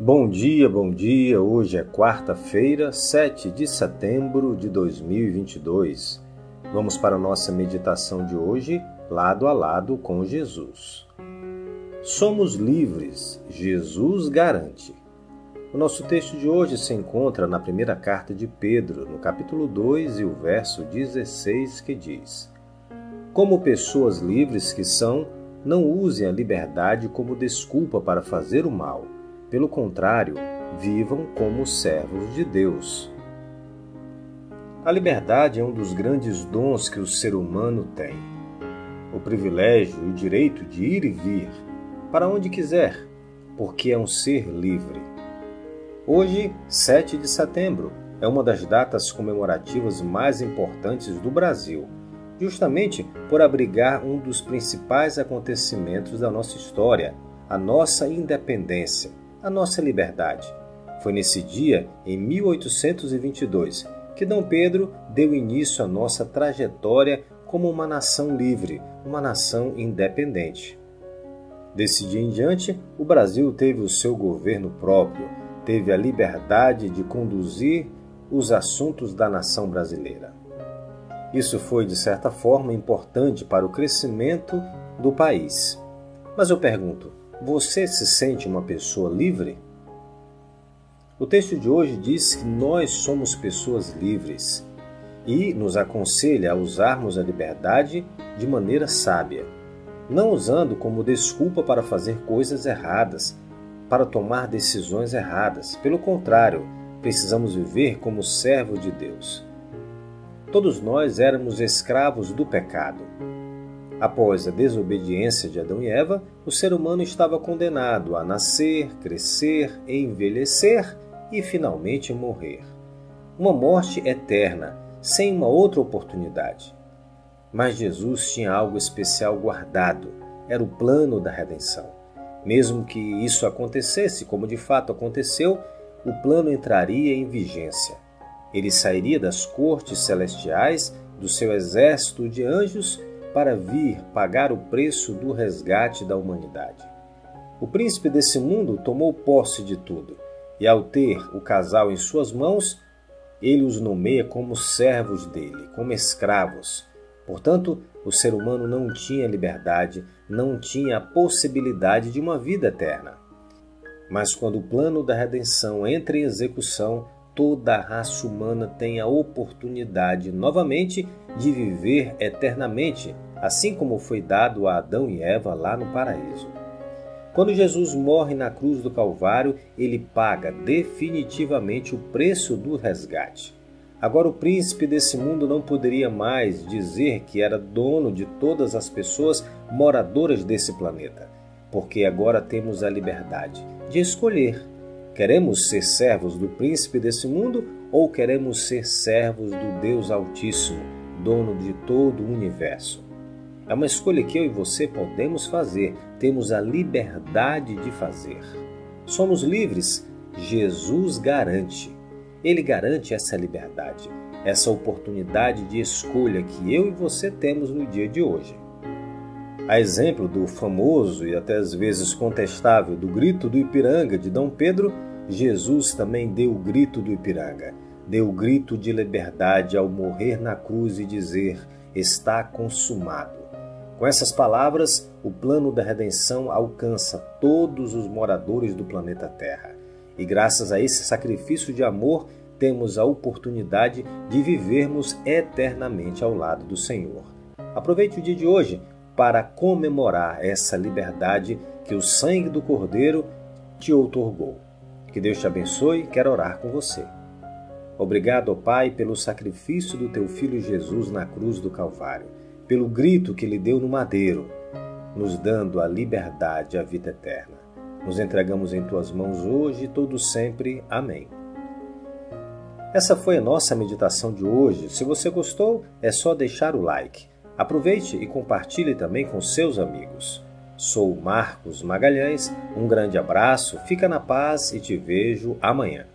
Bom dia, bom dia. Hoje é quarta-feira, 7 de setembro de 2022. Vamos para a nossa meditação de hoje, lado a lado com Jesus. Somos livres, Jesus garante. O nosso texto de hoje se encontra na primeira carta de Pedro, no capítulo 2 e o verso 16, que diz: Como pessoas livres que são, não usem a liberdade como desculpa para fazer o mal pelo contrário, vivam como servos de Deus. A liberdade é um dos grandes dons que o ser humano tem. O privilégio e o direito de ir e vir para onde quiser, porque é um ser livre. Hoje, 7 de setembro, é uma das datas comemorativas mais importantes do Brasil, justamente por abrigar um dos principais acontecimentos da nossa história, a nossa independência a nossa liberdade. Foi nesse dia, em 1822, que Dom Pedro deu início à nossa trajetória como uma nação livre, uma nação independente. Desse dia em diante, o Brasil teve o seu governo próprio, teve a liberdade de conduzir os assuntos da nação brasileira. Isso foi, de certa forma, importante para o crescimento do país. Mas eu pergunto: você se sente uma pessoa livre? O texto de hoje diz que nós somos pessoas livres e nos aconselha a usarmos a liberdade de maneira sábia, não usando como desculpa para fazer coisas erradas, para tomar decisões erradas. Pelo contrário, precisamos viver como servo de Deus. Todos nós éramos escravos do pecado. Após a desobediência de Adão e Eva, o ser humano estava condenado a nascer, crescer, envelhecer e finalmente morrer. Uma morte eterna, sem uma outra oportunidade. Mas Jesus tinha algo especial guardado, era o plano da redenção. Mesmo que isso acontecesse, como de fato aconteceu, o plano entraria em vigência. Ele sairia das cortes celestiais, do seu exército de anjos para vir pagar o preço do resgate da humanidade. O príncipe desse mundo tomou posse de tudo, e ao ter o casal em suas mãos, ele os nomeia como servos dele, como escravos. Portanto, o ser humano não tinha liberdade, não tinha a possibilidade de uma vida eterna. Mas quando o plano da redenção entra em execução, toda a raça humana tem a oportunidade novamente de viver eternamente, assim como foi dado a Adão e Eva lá no paraíso. Quando Jesus morre na cruz do Calvário, ele paga definitivamente o preço do resgate. Agora, o príncipe desse mundo não poderia mais dizer que era dono de todas as pessoas moradoras desse planeta, porque agora temos a liberdade de escolher Queremos ser servos do príncipe desse mundo ou queremos ser servos do Deus Altíssimo, dono de todo o universo? É uma escolha que eu e você podemos fazer, temos a liberdade de fazer. Somos livres? Jesus garante. Ele garante essa liberdade, essa oportunidade de escolha que eu e você temos no dia de hoje. A exemplo do famoso e até às vezes contestável do grito do Ipiranga de Dom Pedro, Jesus também deu o grito do Ipiranga, deu o grito de liberdade ao morrer na cruz e dizer: Está consumado. Com essas palavras, o plano da redenção alcança todos os moradores do planeta Terra. E graças a esse sacrifício de amor, temos a oportunidade de vivermos eternamente ao lado do Senhor. Aproveite o dia de hoje para comemorar essa liberdade que o sangue do Cordeiro te outorgou. Que Deus te abençoe. Quero orar com você. Obrigado, ó Pai, pelo sacrifício do teu filho Jesus na cruz do Calvário, pelo grito que ele deu no madeiro, nos dando a liberdade e a vida eterna. Nos entregamos em tuas mãos hoje e todo sempre. Amém. Essa foi a nossa meditação de hoje. Se você gostou, é só deixar o like. Aproveite e compartilhe também com seus amigos. Sou Marcos Magalhães, um grande abraço, fica na paz e te vejo amanhã.